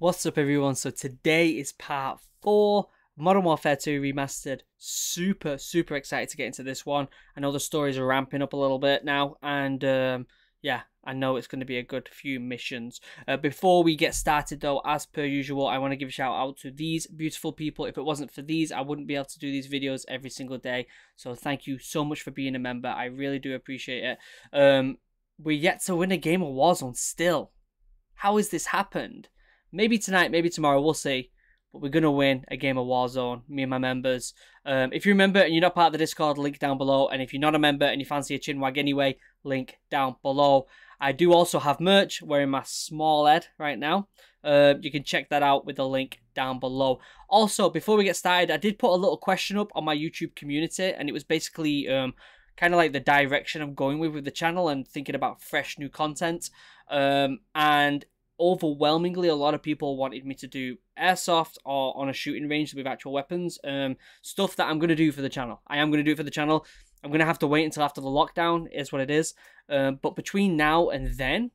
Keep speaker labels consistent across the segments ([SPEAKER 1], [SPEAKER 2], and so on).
[SPEAKER 1] What's up everyone? So today is part 4, Modern Warfare 2 Remastered. Super, super excited to get into this one. I know the stories are ramping up a little bit now and um, yeah, I know it's going to be a good few missions. Uh, before we get started though, as per usual, I want to give a shout out to these beautiful people. If it wasn't for these, I wouldn't be able to do these videos every single day. So thank you so much for being a member. I really do appreciate it. Um, we're yet to win a game of Warzone still. How has this happened? Maybe tonight, maybe tomorrow, we'll see. But we're going to win a game of Warzone, me and my members. Um, if you remember and you're not part of the Discord, link down below. And if you're not a member and you fancy a chinwag anyway, link down below. I do also have merch wearing my small head right now. Uh, you can check that out with the link down below. Also, before we get started, I did put a little question up on my YouTube community, and it was basically um, kind of like the direction I'm going with with the channel and thinking about fresh new content. Um, and overwhelmingly a lot of people wanted me to do airsoft or on a shooting range with actual weapons um stuff that i'm going to do for the channel. I am going to do it for the channel. I'm going to have to wait until after the lockdown is what it is. Um but between now and then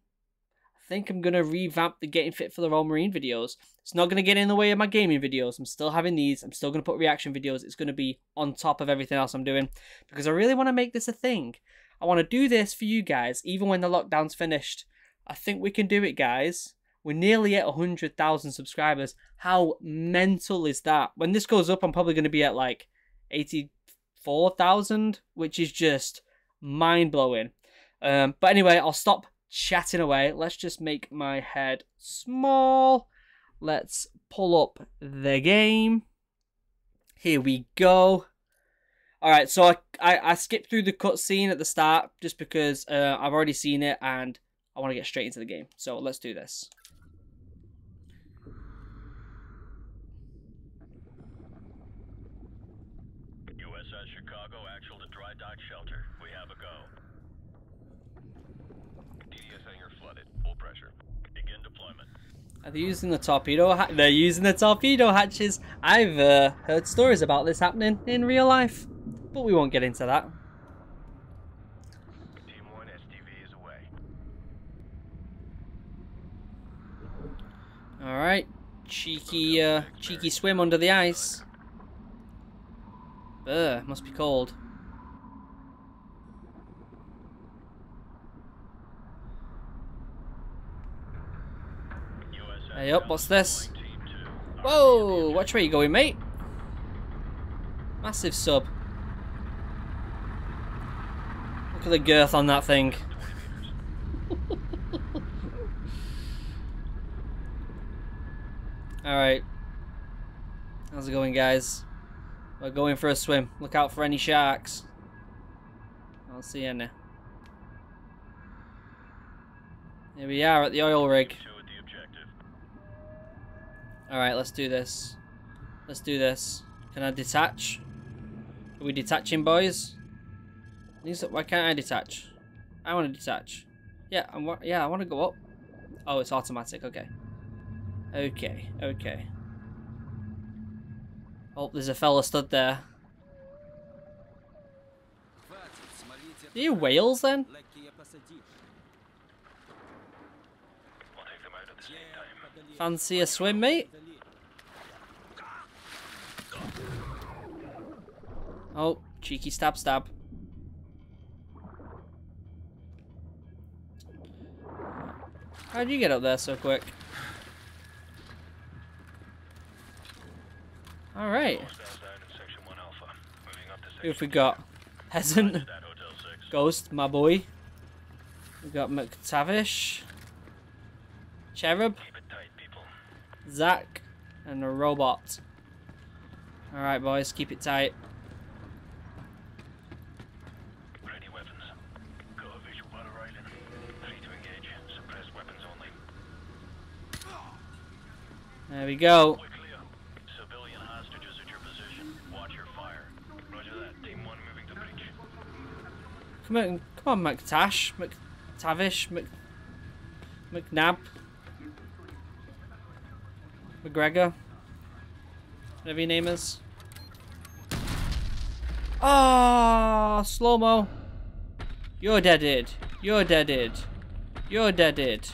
[SPEAKER 1] i think i'm going to revamp the getting fit for the royal marine videos. It's not going to get in the way of my gaming videos. I'm still having these. I'm still going to put reaction videos. It's going to be on top of everything else i'm doing because i really want to make this a thing. I want to do this for you guys even when the lockdown's finished I think we can do it, guys. We're nearly at 100,000 subscribers. How mental is that? When this goes up, I'm probably going to be at like 84,000, which is just mind blowing. Um, but anyway, I'll stop chatting away. Let's just make my head small. Let's pull up the game. Here we go. All right, so I, I, I skipped through the cutscene at the start just because uh, I've already seen it and I want to get straight into the game. So let's do this.
[SPEAKER 2] USS Chicago, actual to dry dock shelter. We have a go. DDS hangar flooded. Full pressure. Begin deployment.
[SPEAKER 1] Are they using the torpedo? Ha- they're using the torpedo hatches. I've uh, heard stories about this happening in real life, but we won't get into that.
[SPEAKER 2] Team 1 SDV is away.
[SPEAKER 1] All right, cheeky, uh, cheeky swim under the ice. Ugh, must be cold. Hey up, what's this? Whoa, watch where you're going, mate? Massive sub. Look at the girth on that thing. Alright. How's it going, guys? We're going for a swim. Look out for any sharks. I don't see any. Here we are at the oil rig.
[SPEAKER 2] 2 at the objective.
[SPEAKER 1] Alright, let's do this. Let's do this. Can I detach? Are we detaching, boys? Why can't I detach? I want to detach. Yeah, I. Yeah, I want to go up. Oh, it's automatic. Okay. Okay. Okay. Oh, there's a fella stood there. Are you whales then? Fancy a swim, mate? Oh, cheeky stab stab. How'd you get up there so quick? Alright.
[SPEAKER 2] Hostiles down in Section 1 Alpha. Moving up to
[SPEAKER 1] Who have we got? Peasant.
[SPEAKER 2] That Hotel 6.
[SPEAKER 1] Ghost, my boy. We got McTavish. Cherub.
[SPEAKER 2] Tight.
[SPEAKER 1] Zach. And a robot. Alright, boys, keep it tight.
[SPEAKER 2] There we Go visual battle rifle. Free to engage. Suppress weapons only.
[SPEAKER 1] There we go.
[SPEAKER 2] Quick, Leo. Civilian hostages at your position. Watch your fire. Roger that. Team 1 moving to breach.
[SPEAKER 1] Come on, come on, McTash, McTavish, Mc, McNab, McGregor, whatever your name is. Ah, oh, slow mo. You're deaded. You're deaded. You're deaded.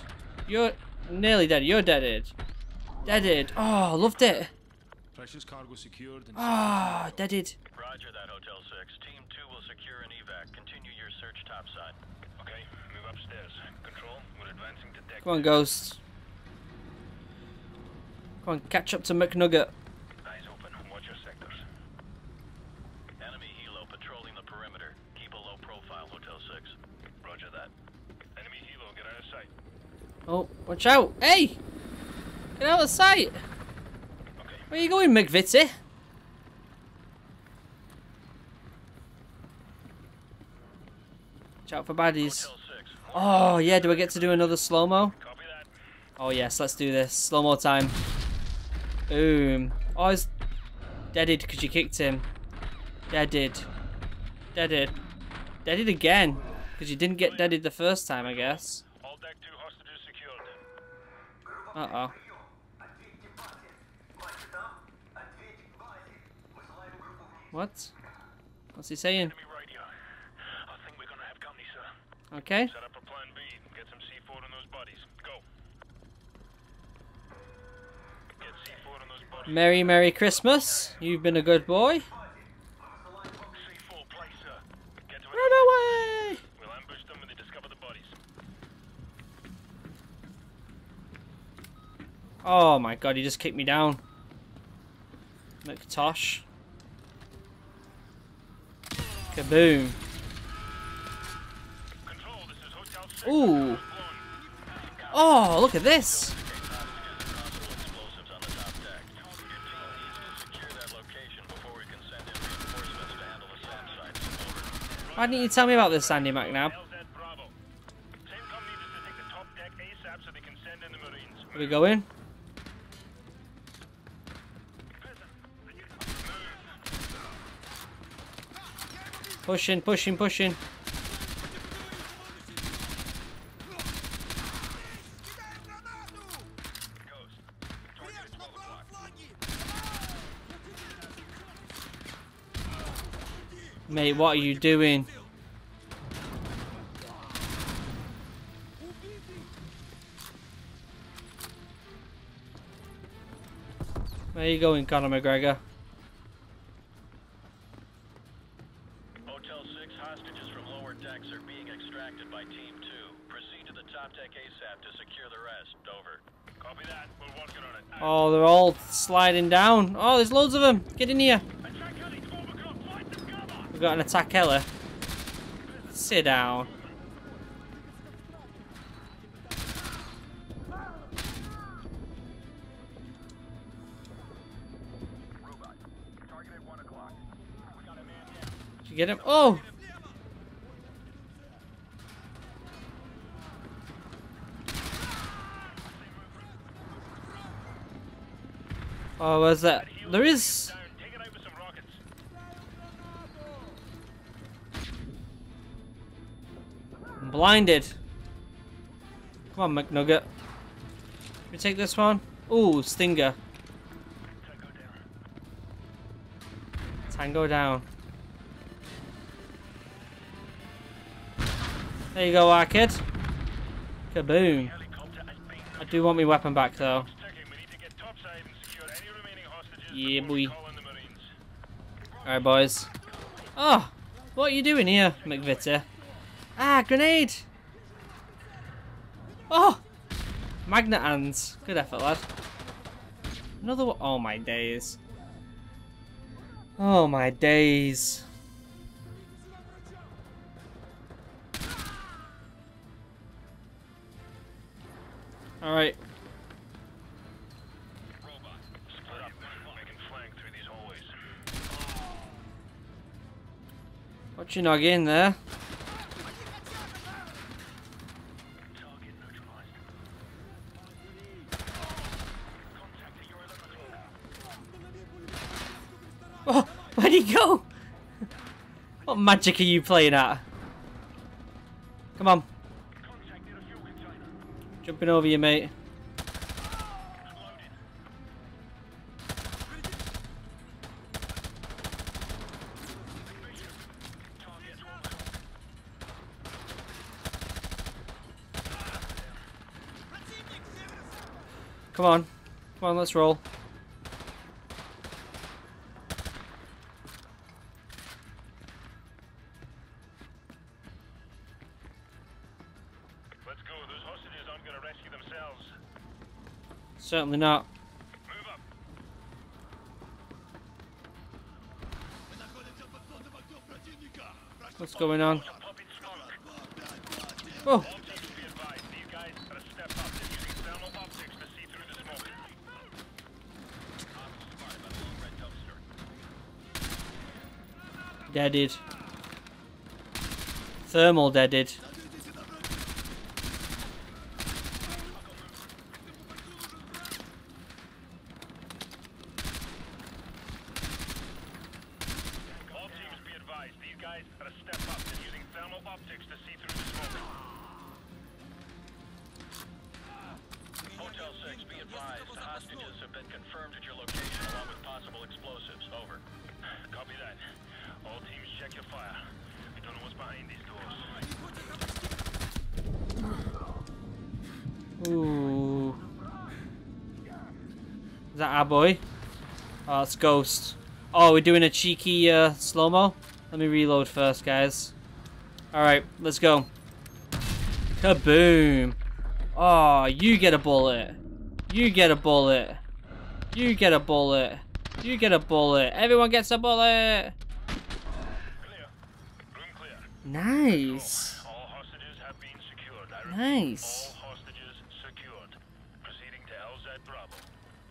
[SPEAKER 1] You're nearly dead. You're deaded. Deaded. Oh, loved it.
[SPEAKER 3] Precious cargo secured and
[SPEAKER 1] Ah, deaded.
[SPEAKER 2] Roger that, Hotel 6. Team 2 will secure an evac. Continue your search topside. Okay, move upstairs. Control, we're advancing to deck.
[SPEAKER 1] Come on, Ghost. Come on, catch up to McNugget.
[SPEAKER 2] Eyes open. Watch your sectors. Enemy helo patrolling the perimeter. Keep a low profile, Hotel 6. Roger that. Enemy helo, get out of sight.
[SPEAKER 1] Oh, watch out. Hey! Get out of sight.
[SPEAKER 2] Okay,
[SPEAKER 1] Where are you going, McVitie? Watch out for baddies. Oh, yeah, do I get to do another slow-mo? Oh, yes, let's do this. Slow-mo time. Boom. Oh, he's deaded because you kicked him. Deaded. Deaded. Deaded again. Because you didn't get deaded the first time, I guess.
[SPEAKER 2] All deck 2 hostages secured.
[SPEAKER 1] Uh-oh. What? What's he saying?
[SPEAKER 2] Enemy radio. I think we're gonna have company, sir.
[SPEAKER 1] Okay.
[SPEAKER 2] Set up a plan B. Get some C4 on those bodies. Go. Get C4 on those bodies.
[SPEAKER 1] Merry, Merry Christmas. You've been a good boy.
[SPEAKER 2] C4, place, sir. Get to.
[SPEAKER 1] Run away!
[SPEAKER 2] We'll ambush them when they discover the bodies.
[SPEAKER 1] Oh my god, he just kicked me down. McTosh. Kaboom.
[SPEAKER 2] Handle the SAM site. Over.
[SPEAKER 1] Why didn't you tell me about this, Sandy
[SPEAKER 2] in.
[SPEAKER 1] Are we going? Pushing, pushing, pushing. Mate, what are you doing? Where are you going, Conor McGregor?
[SPEAKER 2] Hotel 6 hostages from lower decks are being extracted by Team 2. Proceed to the top deck ASAP to secure the rest. Over. Copy that. We're working on it.
[SPEAKER 1] Oh, they're all sliding down. Oh, there's loads of them. Get in here.
[SPEAKER 2] Attack heli, 12 o'clock. Fight them, cover!
[SPEAKER 1] We've got an attack heli. Sit down.
[SPEAKER 2] Robot. Target at 1 o'clock. We got a man down.
[SPEAKER 1] Did you get him? Oh! Oh, where's that? There is. Blinded. Come on, McNugget. We take this one. Ooh, Stinger.
[SPEAKER 2] Tango down.
[SPEAKER 1] There you go, Arcade. Kaboom. I do want my weapon back, though. Yeah, boy. Alright, boys. Oh, what are you doing here, McVitter? Ah, grenade! Oh! Magnet hands. Good effort, lad. Another one. Oh, my days. Oh, my days. Alright.
[SPEAKER 2] Robot. Split up. Making
[SPEAKER 1] magic are you playing at? Come on. Jumping over you, mate.
[SPEAKER 2] Loaded. Target at 12 o'clock.
[SPEAKER 1] Come on. Come on, let's roll.
[SPEAKER 2] Spotted by the long red dumpster.
[SPEAKER 1] deaded. Thermal deaded. Boy? Oh, it's Ghost. Oh, we're doing a cheeky uh, slow-mo? Let me reload first, guys. Alright, let's go. Kaboom! Oh, you get a bullet. You get a bullet. You get a bullet. You get a bullet. Everyone gets a bullet!
[SPEAKER 2] Clear. Clear.
[SPEAKER 1] Nice.
[SPEAKER 2] All have been secured. I repeat,
[SPEAKER 1] Nice.
[SPEAKER 2] All hostages secured. Proceeding to LZ Bravo.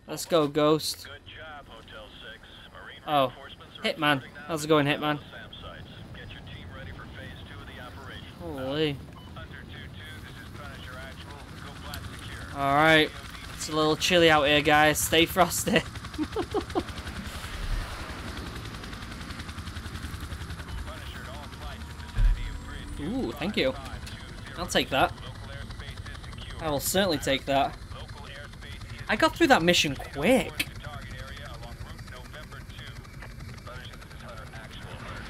[SPEAKER 1] Let's go, Ghost.
[SPEAKER 2] Job, Hotel 6. Marine
[SPEAKER 1] Oh, Hitman. How's it going, Hitman?
[SPEAKER 2] SAM sites. Get your team ready for phase two of the operation.
[SPEAKER 1] Holy.
[SPEAKER 2] Hunter 2-2, this is Punisher Actual. Go flat secure.
[SPEAKER 1] Alright. It's a little chilly out here, guys. Stay frosty.
[SPEAKER 2] Punisher at all flights in vicinity of grid
[SPEAKER 1] Ooh, thank you. I'll take that.
[SPEAKER 2] Local airspace is secure.
[SPEAKER 1] I will certainly take that. I got through that mission quick.
[SPEAKER 2] to target area along route November 2. Punisher, this is Hunter Actual. Hunter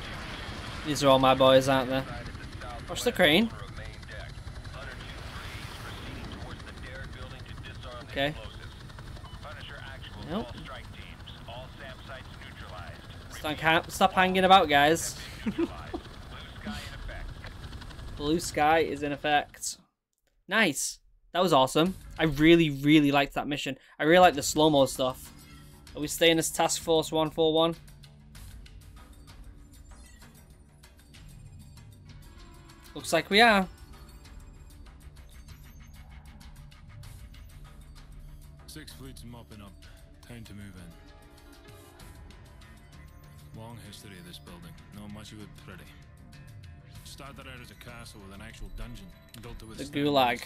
[SPEAKER 2] 2-2.
[SPEAKER 1] These are all my boys, aren't they? Watch the crane.
[SPEAKER 2] corner of main deck. Hunter 2-3 is proceeding towards the Dare building to disarm the
[SPEAKER 1] Okay. Nope. Stop, stop hanging about, guys.
[SPEAKER 2] Blue sky
[SPEAKER 1] is in effect. Nice. That was awesome. I really, really liked that mission. I really like the slow-mo stuff. Are we staying as Task Force 141? Looks like we are.
[SPEAKER 3] Six fleets mopping up. Time to move in. Long history of this building. Not much of it pretty. Started out as a castle with an actual dungeon built to
[SPEAKER 1] The
[SPEAKER 3] withstand
[SPEAKER 1] Gulag.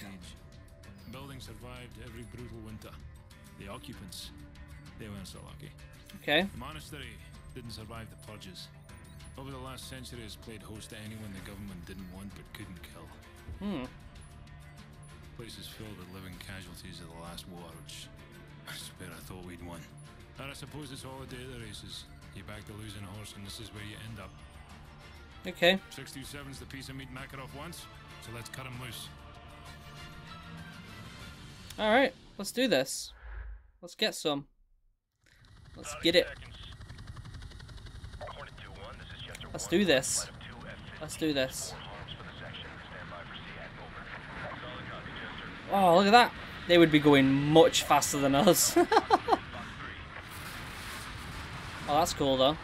[SPEAKER 3] Siege. Building survived every brutal winter. The occupants, they weren't so lucky.
[SPEAKER 1] Okay.
[SPEAKER 3] The monastery didn't survive the purges. Over the last century, has played host to anyone the government didn't want but couldn't kill.
[SPEAKER 1] Hmm.
[SPEAKER 3] Place is filled with living casualties of the last war, which I swear I thought we'd won. And I suppose it's all a day of the races. You back the losing horse, and this is where you end up.
[SPEAKER 1] Okay.
[SPEAKER 3] 627's the piece of meat Makarov wants, so let's cut him loose.
[SPEAKER 1] Alright. Let's do this. Let's get some. Let's get it.
[SPEAKER 2] Seconds. Hornet 2-1, this is Jester
[SPEAKER 1] Let's do this.
[SPEAKER 2] Flight of 2 F-15.
[SPEAKER 1] Let's do this.
[SPEAKER 2] Four harms for the section. Stand by for SEAD. Over. Solid copy, Jester.
[SPEAKER 1] Oh, look at that. They would be going much faster than us. oh, that's cool though.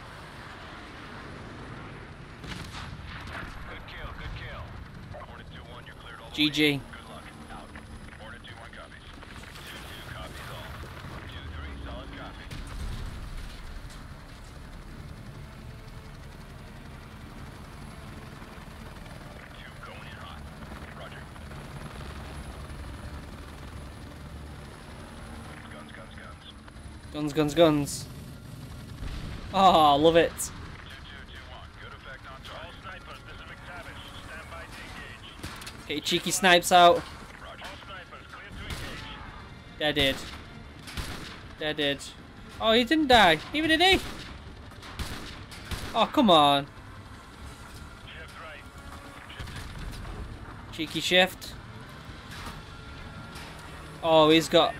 [SPEAKER 2] Good kill, good kill. Hornet 2-1, you're cleared all the
[SPEAKER 1] GG.
[SPEAKER 2] way. Good luck. Out. Hornet 2-1 copies. 2-2 copies all. 2-3, solid copy. Two going in hot. Roger. Guns, guns, guns.
[SPEAKER 1] Guns, guns, guns. Oh, love it.
[SPEAKER 2] 2-2-2-1. Good effect on target. All snipers, this is McTavish. Stand by to engage.
[SPEAKER 1] Okay, cheeky snipes out.
[SPEAKER 2] Clear.
[SPEAKER 1] Deaded. Deaded. Oh, he didn't die. Even did he. Oh, come on. Cheeky shift. Oh, he's got...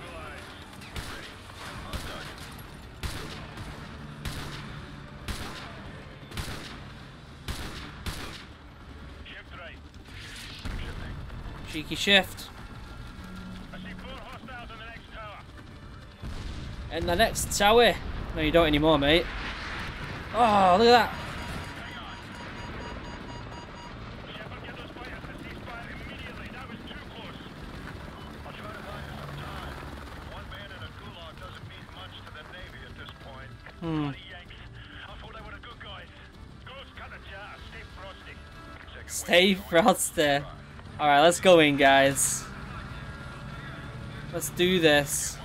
[SPEAKER 1] Cheeky shift.
[SPEAKER 2] In the next tower.
[SPEAKER 1] No, you don't anymore, mate. Oh, look at that. Hmm.
[SPEAKER 2] Stay frosty.
[SPEAKER 1] Alright, let's go in, guys. Let's do this.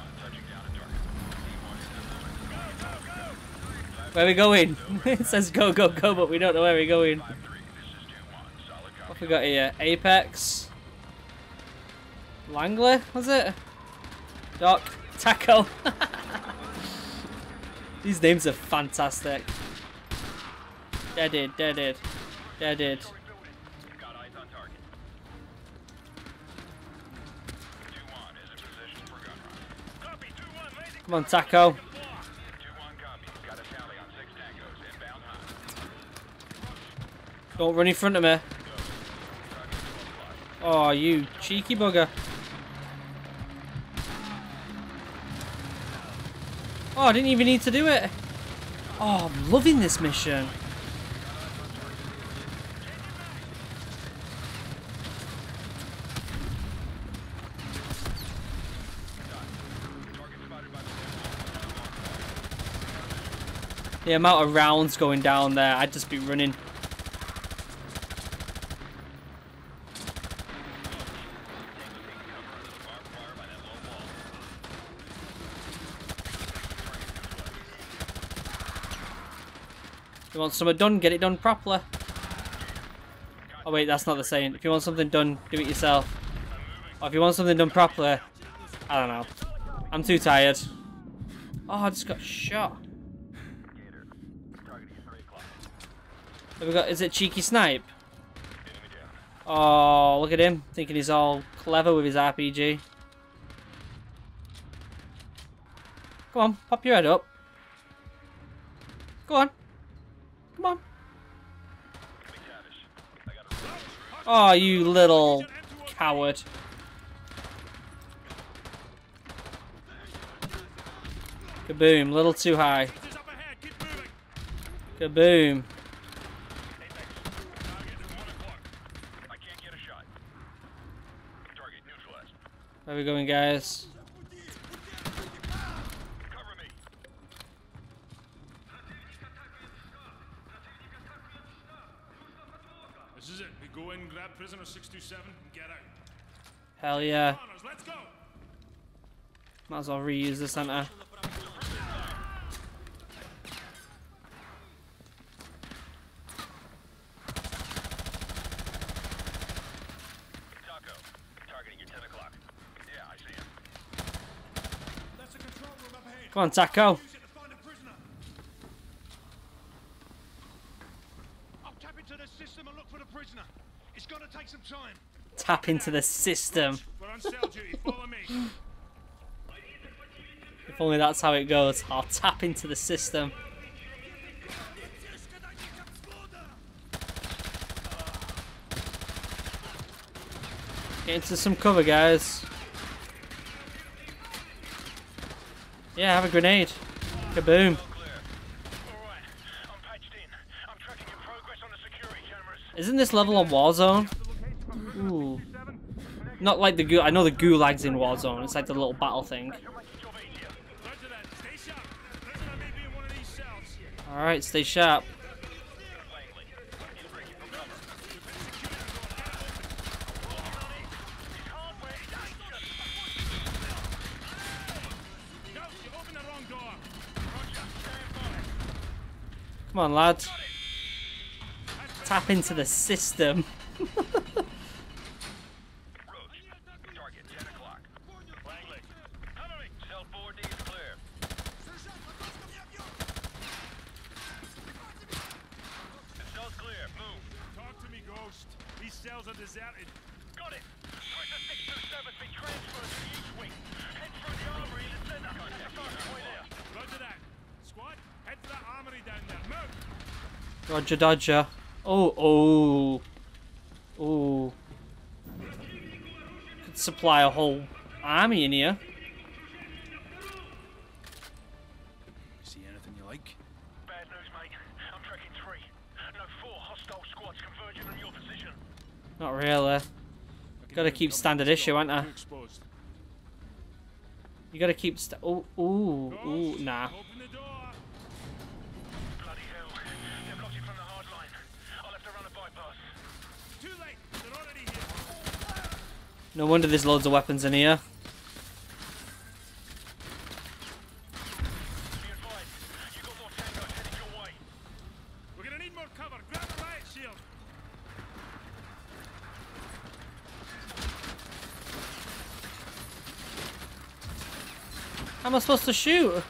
[SPEAKER 1] Where we going? it says go, go, go, but we don't know where we're going.
[SPEAKER 2] Three, this is 2-1. Solid copy.
[SPEAKER 1] What we got here? Apex. Langley, was it? Doc. Taco. These names are fantastic. Deaded, deaded, deaded. Come on, Taco.
[SPEAKER 2] 2-1 copy. Got a tally on six tangos. Inbound hot.
[SPEAKER 1] Don't run in front of me. Oh, you cheeky bugger. Oh, I didn't even need to do it. Oh, I'm loving this mission. The amount of rounds going down there, I'd just be running. You want something done, get it done properly. Oh wait, that's not the saying. If you want something done, do it yourself. Or if you want something done properly, I don't know. I'm too tired. Oh, I just got shot. Have we got? Is it cheeky snipe? Oh, look at him thinking he's all clever with his RPG. Come on, pop your head up. Go on. Come on. Oh, you little coward. Kaboom, little too high.
[SPEAKER 2] Is up ahead. Keep moving.
[SPEAKER 1] Kaboom.
[SPEAKER 2] Target is 1 o'clock. I can't get a shot. Target neutralized.
[SPEAKER 1] Where are we going, guys?
[SPEAKER 3] This is it. We go in, grab prisoner 627, and get out.
[SPEAKER 1] Hell yeah.
[SPEAKER 3] Connors, let's go!
[SPEAKER 1] Might as well reuse the center.
[SPEAKER 2] Taco. Targeting you 10 o'clock. Yeah, I see him.
[SPEAKER 3] That's a control room up ahead.
[SPEAKER 1] Come on, Taco.
[SPEAKER 3] Use it to find a prisoner.
[SPEAKER 4] I'll tap into the system and look for the prisoner. It's gonna take some time.
[SPEAKER 1] Tap into the system.
[SPEAKER 3] We're on cell duty. Follow me.
[SPEAKER 1] If only that's how it goes. I'll tap into the system. Get into some cover, guys. Yeah, have a grenade. Kaboom.
[SPEAKER 2] Alright.
[SPEAKER 1] Isn't this level on Warzone? Ooh. Not like the. I know the gulag's in Warzone. It's like the little battle thing.
[SPEAKER 3] That. Stay sharp. Prisoner may be in one of these cells.
[SPEAKER 1] All right, stay sharp.
[SPEAKER 2] Langley. He's breaking from cover.
[SPEAKER 3] No, you opened the wrong door.
[SPEAKER 1] Come on, lads. Tap into the system.
[SPEAKER 2] Roach. Target 10 o'clock. Langley. Cover me. Cell 4D is clear. The cell's clear. Move.
[SPEAKER 3] Talk to me, Ghost. These cells are deserted. Roger
[SPEAKER 1] Dodger. Oh, oh. Oh. could supply a whole army in here.
[SPEAKER 3] See anything you like?
[SPEAKER 2] Bad news, mate. I'm tracking three. No, four hostile squads converging on your position.
[SPEAKER 1] Not really. Gotta keep standard issue, ain't I?
[SPEAKER 3] Exposed.
[SPEAKER 1] You gotta keep st- ooh, ooh, ooh, nah. No wonder there's loads of weapons in here. How am I supposed to shoot?
[SPEAKER 3] Open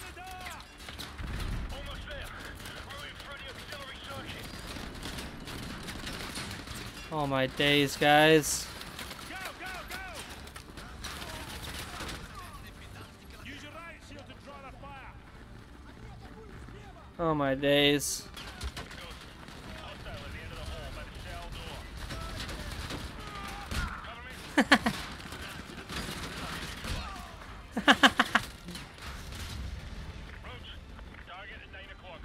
[SPEAKER 3] the door.
[SPEAKER 2] Almost there. Moving through the auxiliary circuit.
[SPEAKER 1] Oh my days, guys. Oh my days.
[SPEAKER 2] Hostile at the end of the hall by the cell door. Cover me. Roach, target at 9 o'clock.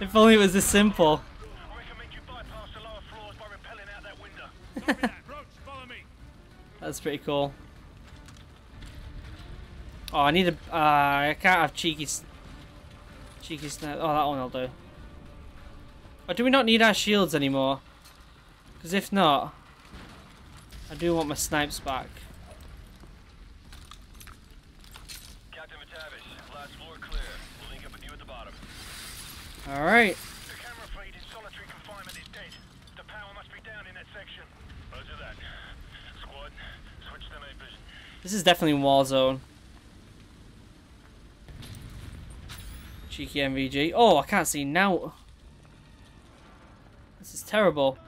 [SPEAKER 1] If only it was this simple.
[SPEAKER 2] I recommend you bypass the lower floors by rappelling out that window.
[SPEAKER 3] Copy that. Roach, follow me.
[SPEAKER 1] That's pretty cool. Oh, I need a. Uh, I can't have cheeky. Cheeky snipe. Oh, that one will do. Or do we not need our shields anymore? Because if not, I do want my snipes back.
[SPEAKER 2] Captain McTavish, last floor clear. We'll link up with you at the bottom.
[SPEAKER 1] Alright.
[SPEAKER 2] The camera feed in solitary confinement is dead. The power must be down in that section. Roger that. Squad, switch to night vision.
[SPEAKER 1] This is definitely wall Warzone. Cheeky NVG. Oh, I can't see now. This is terrible.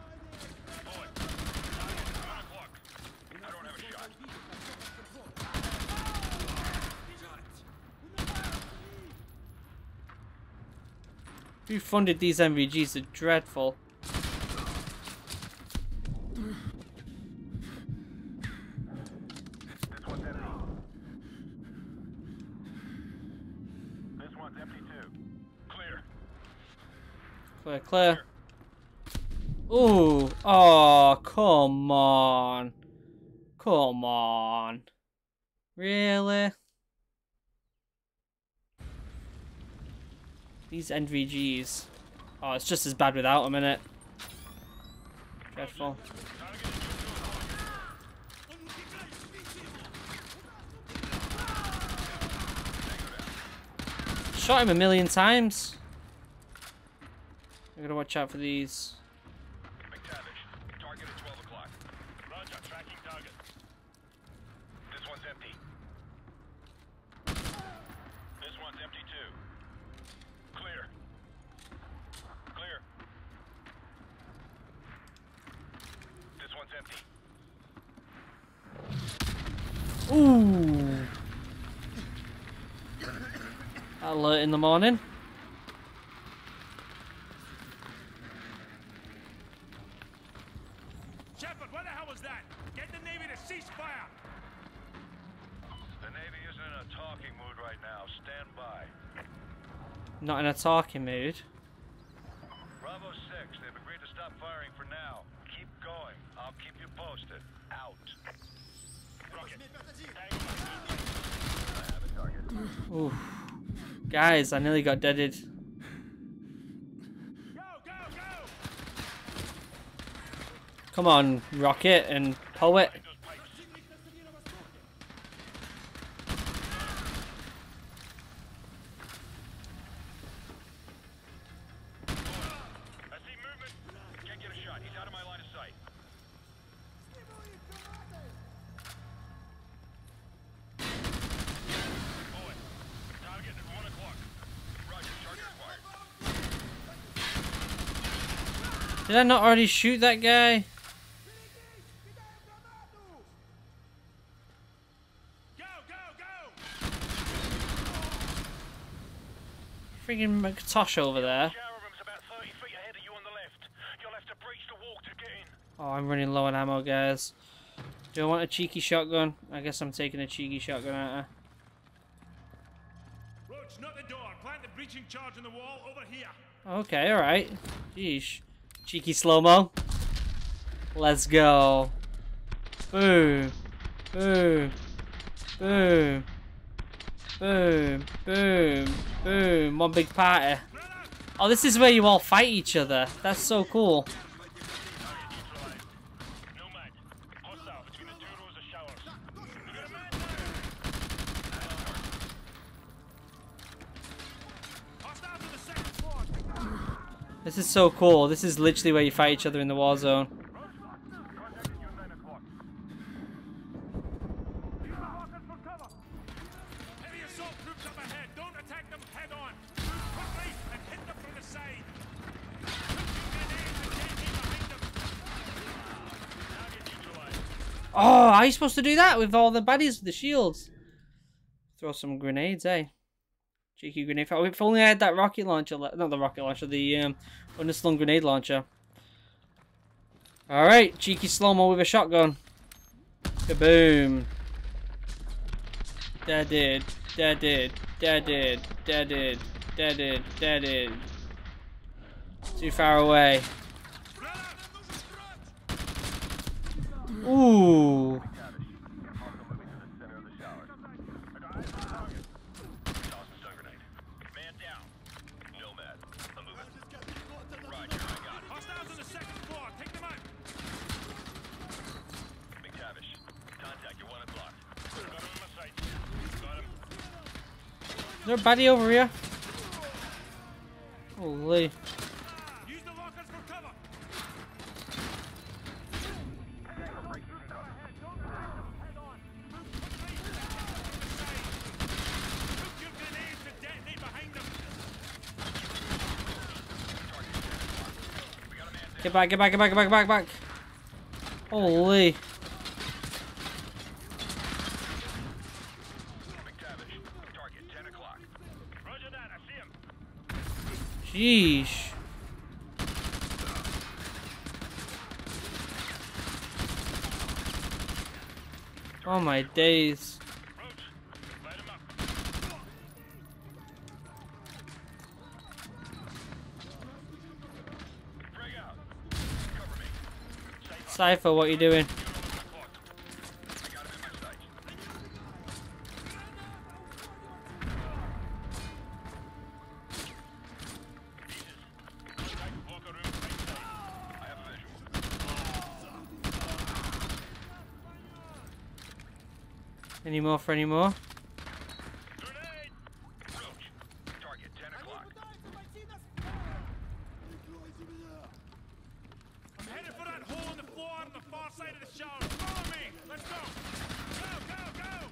[SPEAKER 2] Boy, target at 1 o'clock. I don't have a shot.
[SPEAKER 1] Who funded these NVGs? They're dreadful.
[SPEAKER 2] Clear,
[SPEAKER 1] clear. Ooh. Oh, come on. Come on. Really? These NVGs. Oh, it's just as bad without them in it. Dreadful. Shot him a million times. I gotta watch out for these.
[SPEAKER 2] McTavish, target at 12 o'clock. Roger, tracking target. This one's empty. This one's empty too. Clear. Clear. This one's empty.
[SPEAKER 1] Ooh. Alert in the morning.
[SPEAKER 3] Shepard, what the hell was that? Get the Navy to cease fire.
[SPEAKER 2] The Navy isn't in a talking mood right now. Stand by.
[SPEAKER 1] Not in a talking mood.
[SPEAKER 2] Bravo 6, they've agreed to stop firing for now. Keep going. I'll keep you posted. Out. Rocket. I have a target.
[SPEAKER 1] Ooh. Guys, I nearly got deaded.
[SPEAKER 3] Go, go, go.
[SPEAKER 1] Come on, Rocket and Poet. Did I not already shoot that guy? Freaking McTosh over there. Oh, I'm running low on ammo, guys. Do I want a cheeky shotgun? I guess I'm taking a cheeky shotgun out of
[SPEAKER 4] Roach, not the door. Plant the breaching charge on the wall over here.
[SPEAKER 1] Okay, alright. Geesh. Cheeky slow mo. Let's go. Boom. Boom. Boom. Boom. Boom. Boom. One big party. Oh, this is where you all fight each other. That's so cool. This is so cool. This is literally where you fight each other in the war zone. Oh, how are you supposed to do that with all the baddies with the shields? Throw some grenades, eh? Cheeky grenade. If only I had that rocket launcher, not the rocket launcher, the um, underslung grenade launcher. Alright, cheeky slow-mo with a shotgun. Kaboom. That did, that did, that did, that did. Too far away. Ooh.
[SPEAKER 2] Man down. Nomad. I'm moving. Roger, I got it.
[SPEAKER 4] Hostiles on the second floor. Take them out.
[SPEAKER 2] McTavish. Contact your one o'clock. Got him in my sights. Got him.
[SPEAKER 1] Is there a baddie over here? Holy. Get back, get back, get back, get back, get back, back. Holy.
[SPEAKER 2] McTavish. Target 10 o'clock. Roger that. I see him.
[SPEAKER 1] Sheesh. Oh my days. Cypher, what are you doing?
[SPEAKER 4] Go, go.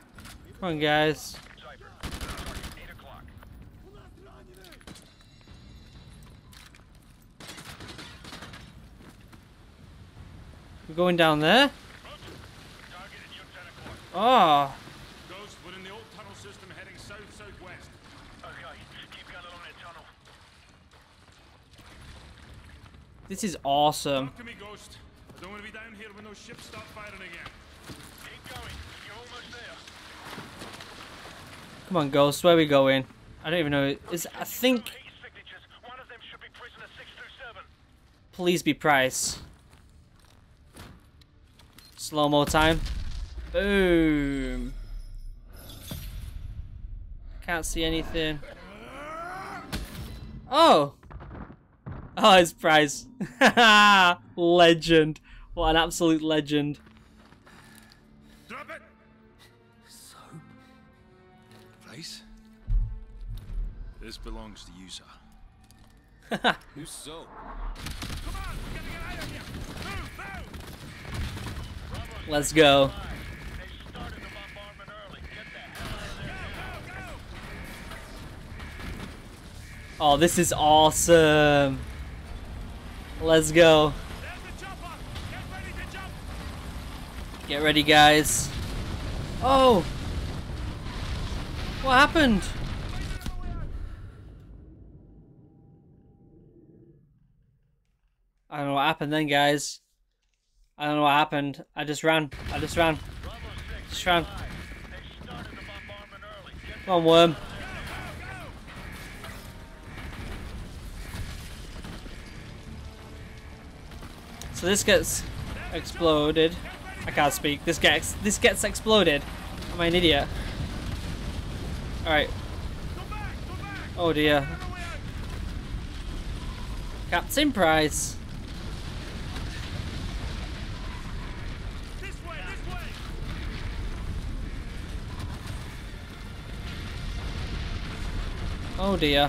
[SPEAKER 1] Come on, guys.
[SPEAKER 2] Cypher. Target 8 o'clock.
[SPEAKER 1] We're going down there?
[SPEAKER 2] Target at you 10 o'clock.
[SPEAKER 1] Oh.
[SPEAKER 4] Ghost, we're in the old tunnel system heading south-southwest.
[SPEAKER 2] Okay, keep going along that tunnel.
[SPEAKER 1] This is awesome.
[SPEAKER 4] Talk to me, Ghost. I don't want to be down here when those ships start firing again.
[SPEAKER 2] Keep going. You're almost there.
[SPEAKER 1] Come on, Ghost, where we going? I don't even know. Is I think
[SPEAKER 2] One of them should be prisoner 627.
[SPEAKER 1] please be Price. Slow mo time. Boom. Can't see anything. Oh. Oh, it's Price. legend. What an absolute legend.
[SPEAKER 4] Drop it.
[SPEAKER 3] Price? This belongs to you, sir. Who's so?
[SPEAKER 4] Come on, we gotta get out of here. Move, move.
[SPEAKER 1] Let's go.
[SPEAKER 2] They started the bombardment early. Get the hell out of there.
[SPEAKER 4] Go, go.
[SPEAKER 1] Oh, this is awesome. Let's go.
[SPEAKER 4] Get ready,
[SPEAKER 1] guys. Oh! What happened? I don't know what happened then, guys. I don't know what happened. I just ran. I just ran. Just ran. Come on, worm. So this gets exploded. I can't speak. This gets this gets exploded. Am I an idiot? All right. Oh dear. Captain Price. Oh dear.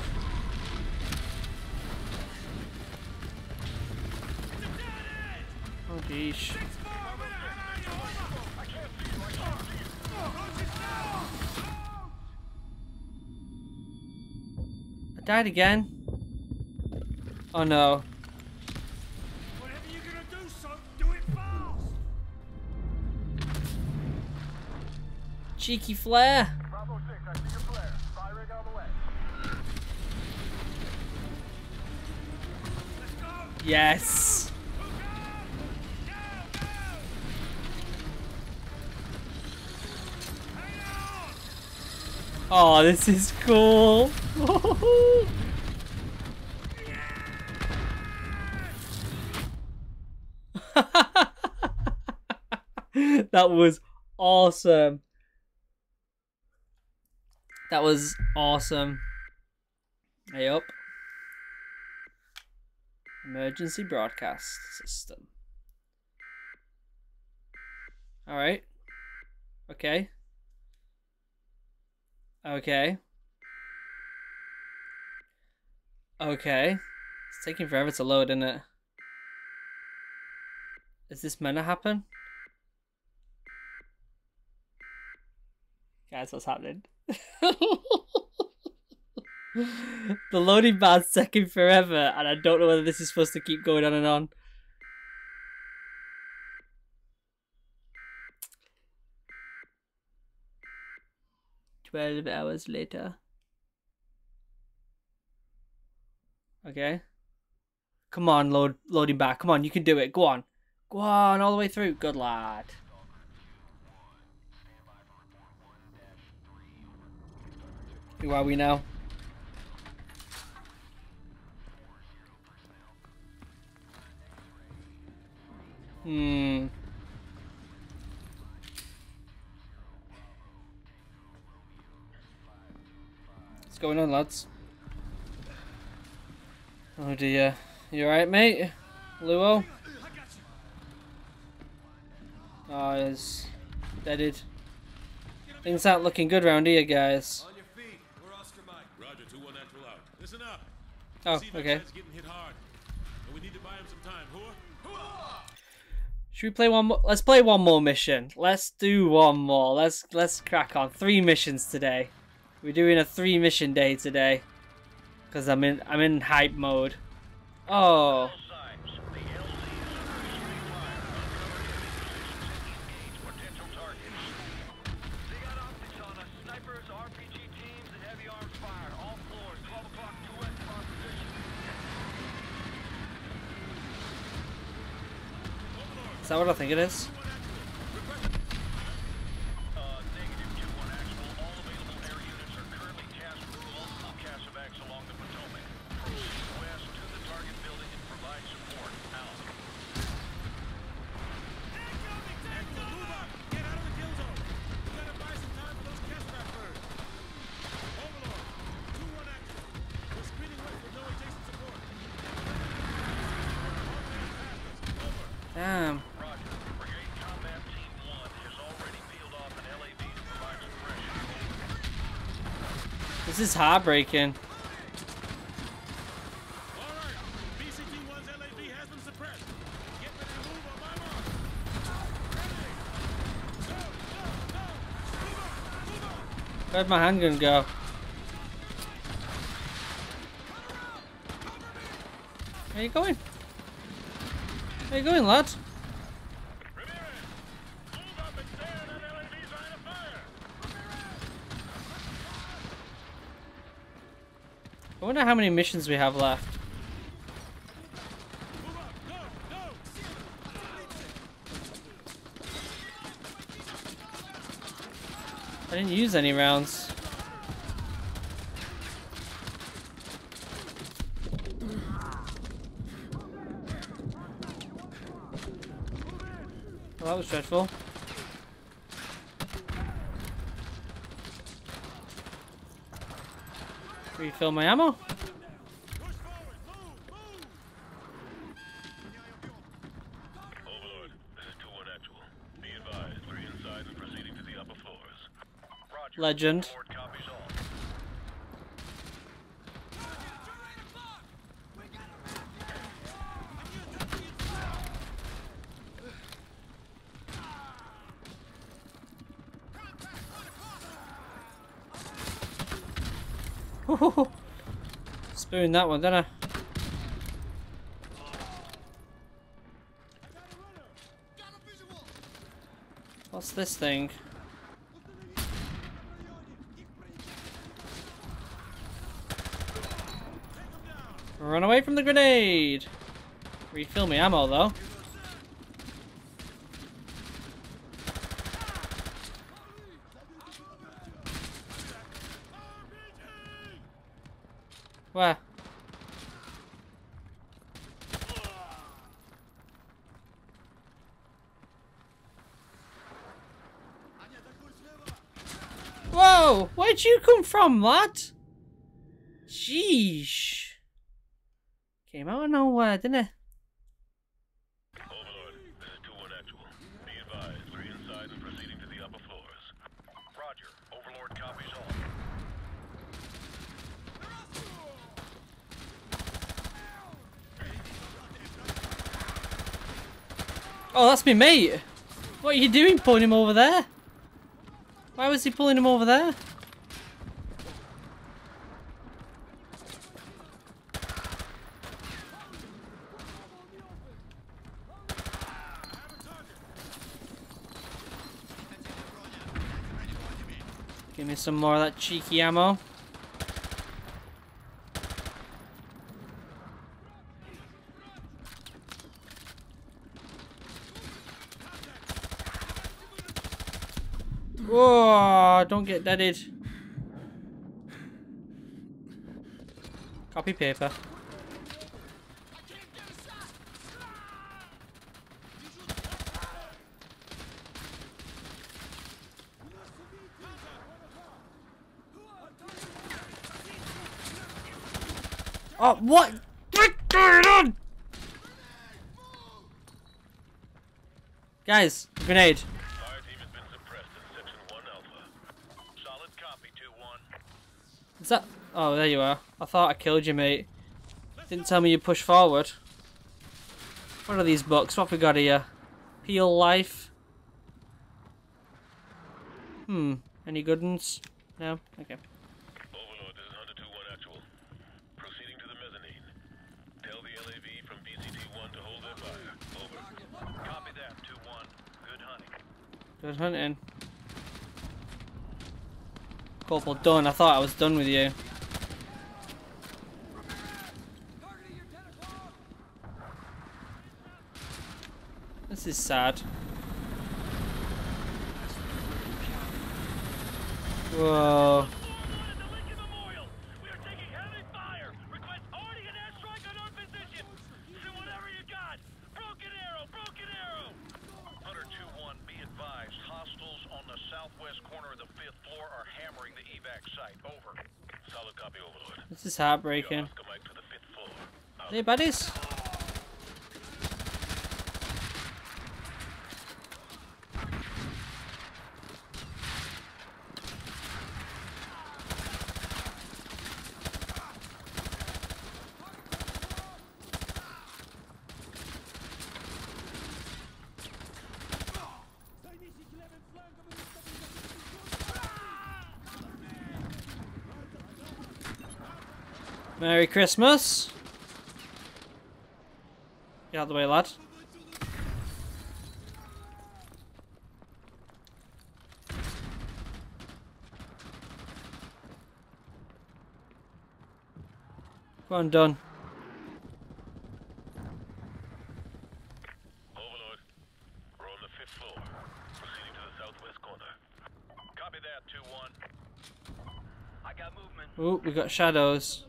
[SPEAKER 1] I died again. Oh no.
[SPEAKER 4] Whatever you're gonna
[SPEAKER 1] Oh, this is cool. that was awesome. That was awesome. Hey up. Emergency broadcast system. Alright. Okay. Okay. Okay. It's taking forever to load, isn't it? Is this meant to happen? Guys, what's happening? the loading bar's taking forever, and I don't know whether this is supposed to keep going on and on. Twelve hours later. Okay. Come on, load loading back. Come on, you can do it. Go on. Go on, all the way through. Good lad. Who are we now? Hmm. What's going on, lads? Oh dear. You alright, mate? Luo? Ah, oh, he's deaded. Things aren't looking good around here, guys.
[SPEAKER 5] On your feet. We're Oscar Mike.
[SPEAKER 3] Roger, 2 1. Listen up.
[SPEAKER 1] Oh, okay.
[SPEAKER 3] Nexus getting hit hard. We need to buy him some time.
[SPEAKER 1] Should we play one more? Let's play one more mission. Let's do one more. Let's let's crack on. Three missions today. We're doing a three mission day today. Cause I'm in I'm in hype mode. Oh,
[SPEAKER 2] is that what I think potential targets. They got optics on us. Snipers, RPG teams, and heavy arms fire. All floors. 12 o'clock, 2 west of our position.
[SPEAKER 1] is that what I think it is?
[SPEAKER 2] Uh, negative 2-1 actual. All available air units are currently tasked with multiple CASEVACs along the Potomac. Proceed west to the target building and provide support. Out.
[SPEAKER 4] Move up! Get out of the kill zone! We gotta buy some time for those Kestrel birds. Overlord, 2-1 active. We're screening west with no adjacent support. Over.
[SPEAKER 1] Damn.
[SPEAKER 2] Roger. Brigade Combat Team 1 has already peeled off an LAV to provide suppression.
[SPEAKER 1] This is heartbreaking.
[SPEAKER 4] All right. BCT-1's LAV has been suppressed. Get ready to move on my mark. Ready. Go, go, go. Move on, is heartbreaking.
[SPEAKER 1] Where'd my handgun go? Where are you going? Where are you going, lad? how many missions we have left. I didn't use any rounds. Well, that was dreadful. Refill my ammo. Legend. Spoon that one, didn't I? What's this thing? Run away from the grenade! Refill me ammo though. Where? Whoa! Where'd you come from, lad? Sheesh. Didn't it?
[SPEAKER 2] Overlord, this is 2-1 actual. Be advised, we're inside and proceeding to the upper floors. Roger. Overlord copies all.
[SPEAKER 1] Oh, that's me mate. What are you doing pulling him over there? Why was he pulling him over there? Give me some more of that cheeky ammo. Whoa, don't get deaded. Copy paper. Oh, what? Guys, grenade.
[SPEAKER 2] Fire team has been suppressed in Section 1 Alpha. Solid copy, 2-1.
[SPEAKER 1] Is that? Oh, there you are. I thought I killed you, mate. Didn't tell me you push forward. What are these books? What we got here? Peel Life. Hmm. Any good ones? No? Okay.
[SPEAKER 2] Overlord, this is Hunter 2-1 actual. Proceeding to the mezzanine. Tell the LAV from BCT-1 to hold their fire. Over. Copy that, 2-1. Good hunting.
[SPEAKER 1] Good hunting. Corporal Dunn. I thought I was done with you. This is sad. Whoa.
[SPEAKER 2] At the Lincoln Memorial, we are taking heavy fire. Request already an airstrike on our position. Send whatever you got. Broken arrow, broken arrow. Hunter 2-1, be advised. Hostiles on the southwest corner of the fifth floor are hammering the evac site. Over. Solid copy, Overlord.
[SPEAKER 1] This is heartbreaking. Hey, buddies. Merry Christmas. Get out of the way, lad. Go on, Dunn.
[SPEAKER 2] Overlord, we're on the fifth floor, proceeding to the southwest corner. Copy that, 2-1.
[SPEAKER 1] I got movement.
[SPEAKER 2] Oh, we got shadows.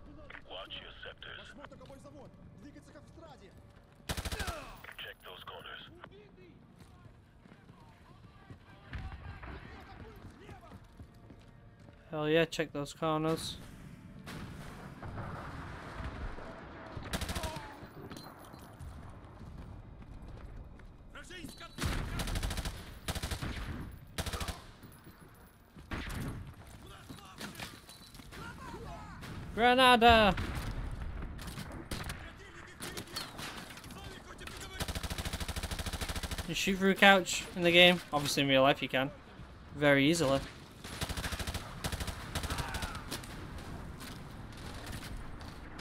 [SPEAKER 1] check those corners.
[SPEAKER 2] Granada! You shoot through a couch in the game. Obviously in real life you can. Very easily.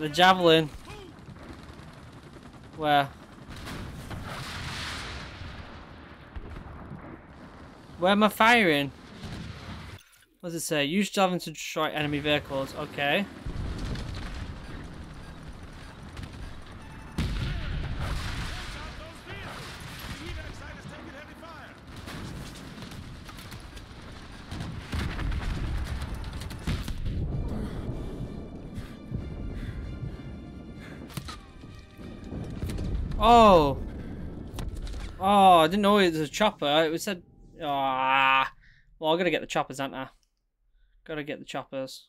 [SPEAKER 1] the
[SPEAKER 3] javelin.
[SPEAKER 2] Where? Where am I firing? What does it say? Use javelin to destroy enemy vehicles. Okay. Oh. Oh, I didn't know it was a chopper. It was said... Ah. Well, i got to get the choppers, aren't I? Gotta get the choppers.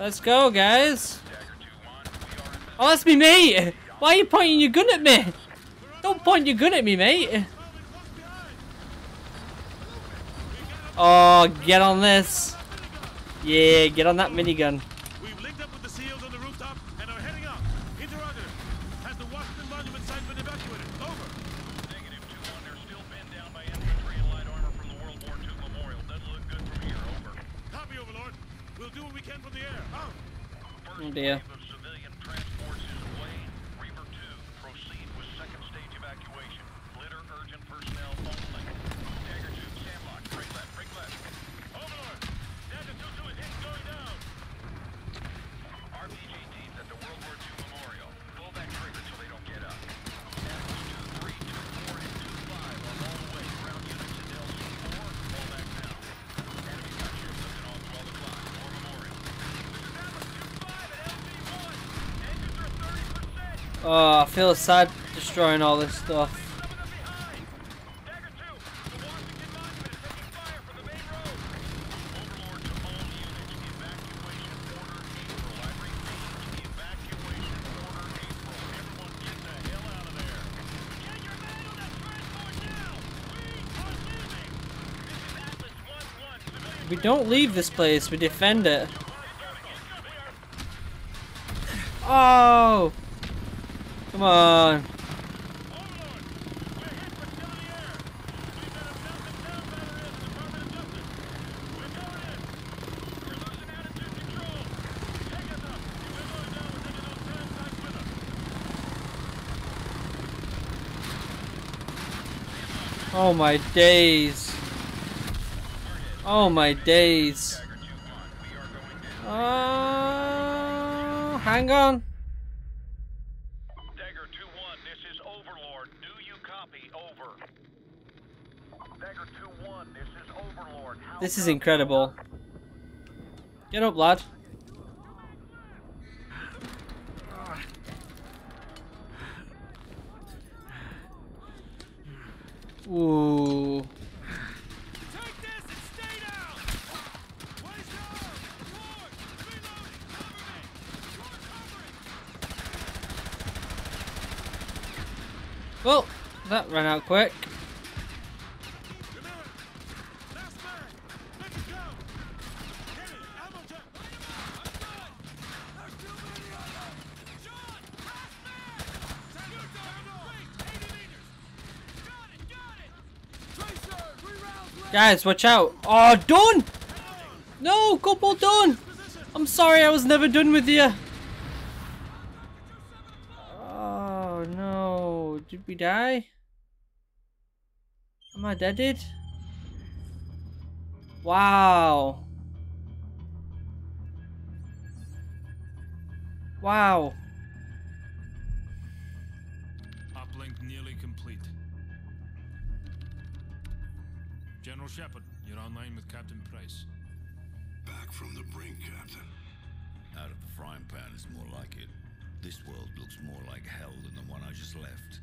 [SPEAKER 2] Let's go,
[SPEAKER 1] guys.
[SPEAKER 2] Dagger 2-1. We are in
[SPEAKER 1] Oh, that's me, mate. Why are you pointing your gun at me? Don't point your gun at me, mate. Oh, get on this. Yeah, get on that minigun.
[SPEAKER 4] We've linked up with the SEALs on the rooftop and are heading up. Interrogator. Has the Washington Monument site been evacuated? Over.
[SPEAKER 2] Negative 2-1. They're still pinned down by infantry and light armor from the World War II memorial. Doesn't look good from here. Over.
[SPEAKER 4] Copy, Overlord. We'll do what we can from the air. Out.
[SPEAKER 2] First
[SPEAKER 1] Oh, dear.
[SPEAKER 2] wave of civilian transports is away. Reaver 2, proceed with second stage evacuation. Glitter urgent personnel only. Dagger 2, Sandlock, break left, break left. Overlord, Dagger 2 is hit, going down. RPG teams at the World War II memorial. Pull that trigger so they don't get up. Daggers 2, 3, 2, 4, and 2, 5 are all away. Ground units at LC4, fall back now. Enemy gunship looking on 12 o'clock, or memorial. This is Atlas 2-5 at LC1. Engines are 30%.
[SPEAKER 1] Oh, I feel sad destroying all this stuff.
[SPEAKER 2] Some of them behind. Dagger 2, the Washington Monument is taking fire from the main road. Overlord to all units, evacuation order April. I repeat, evacuation order April. Everyone get the hell out of there. Get your man on that transport now. We are leaving. This is Atlas 1-1. Civilian
[SPEAKER 1] We don't leave this place, we defend it. Oh! Come on. Oh my days. Oh my days. Uh, hang on.
[SPEAKER 2] Dagger 2-1, this is Overlord. Do you copy? Over. Dagger 2-1, this is Overlord. How
[SPEAKER 1] This is incredible. Get up, lad. Ooh. Well, that ran out quick.
[SPEAKER 4] Remember. Last man. Make it go. Hit it. Ammo check. There's too many of them. John, last man. Tango down. Wait, 80 meters. Got it. Got it. Tracer, three rounds left.
[SPEAKER 1] Guys, watch out. Oh, Dunn! No, Corporal Dunn! I'm sorry, I was never done with you. Oh, no. Did we die? Am I deaded? Wow. Wow.
[SPEAKER 3] General Shepard, you're online with Captain Price.
[SPEAKER 5] Back from the brink, Captain.
[SPEAKER 6] Out of the frying pan is more like it. This world looks more like hell than the one I just left.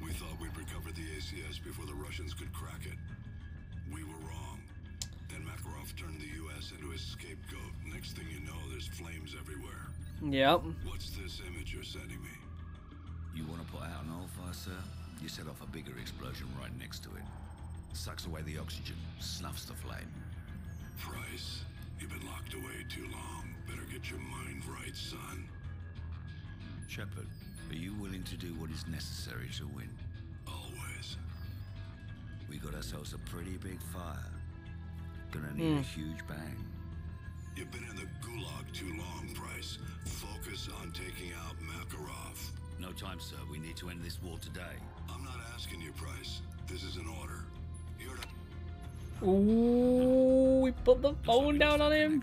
[SPEAKER 5] We thought we'd recover the ACS before the Russians could crack it. We were wrong. Then Makarov turned the U.S. into his scapegoat. Next thing you know, there's flames everywhere.
[SPEAKER 1] Yep.
[SPEAKER 5] What's this image you're sending me?
[SPEAKER 6] You want to put out an oil fire, sir? You set off a bigger explosion right next to it. Sucks away the oxygen, snuffs the flame.
[SPEAKER 5] Price, you've been locked away too long. Better get your mind right, son.
[SPEAKER 6] Shepard, are you willing to do what is necessary to win?
[SPEAKER 5] Always.
[SPEAKER 6] We got ourselves a pretty big fire. Gonna need a hmm. huge bang.
[SPEAKER 5] You've been in the gulag too long, Price. Focus on taking out Makarov.
[SPEAKER 6] No time, sir. We need to end this war today.
[SPEAKER 5] I'm not asking you, Price. This is an order. You're to
[SPEAKER 1] Ooh, we put the phone down on him.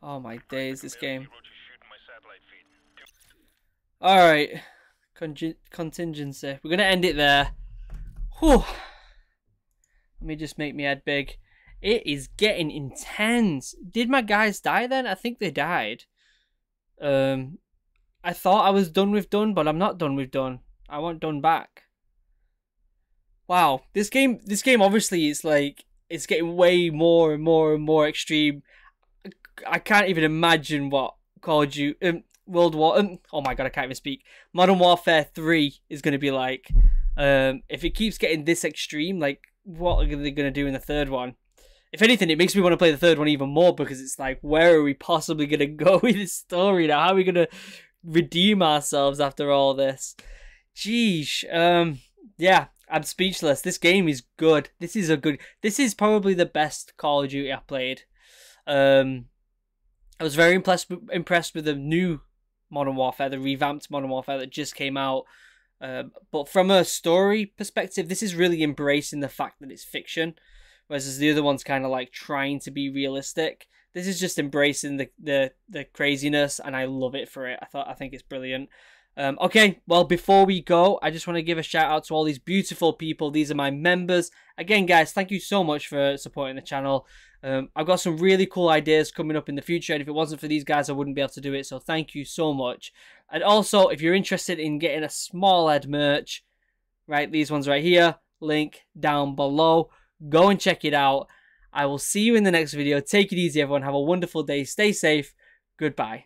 [SPEAKER 1] Oh my days, this game. Alright. Congi- contingency. We're going to end it there. Whew. Let me just make me head big. It is getting intense. Did my guys die then? I think they died. Um, I thought I was done with Dunn, but I'm not done with Dunn. I want Dunn back. Wow, this game, this game obviously is like it's getting way more and more and more extreme. I can't even imagine what Call of Duty, um, World War, um, oh my god, I can't even speak. Modern Warfare Three is going to be like. Um, if it keeps getting this extreme, like what are they going to do in the third one? If anything, it makes me want to play the third one even more because it's like, where are we possibly going to go with this story now? How are we going to redeem ourselves after all this? Jeez. Um, yeah, I'm speechless. This game is good. This is a good. This is probably the best Call of Duty I've played. Um, I was very impressed impressed with the new Modern Warfare, the revamped Modern Warfare that just came out. Uh, but from a story perspective, this is really embracing the fact that it's fiction, whereas the other one's kind of like trying to be realistic. This is just embracing the, the the craziness, and I love it for it. I thought I think it's brilliant. Um, okay, well, before we go, I just want to give a shout out to all these beautiful people. These are my members. Again, guys, thank you so much for supporting the channel. Um, I've got some really cool ideas coming up in the future, and if it wasn't for these guys, I wouldn't be able to do it. So thank you so much. And also, if you're interested in getting a small head merch, right, these ones right here, link down below. Go and check it out. I will see you in the next video. Take it easy, everyone. Have a wonderful day. Stay safe. Goodbye.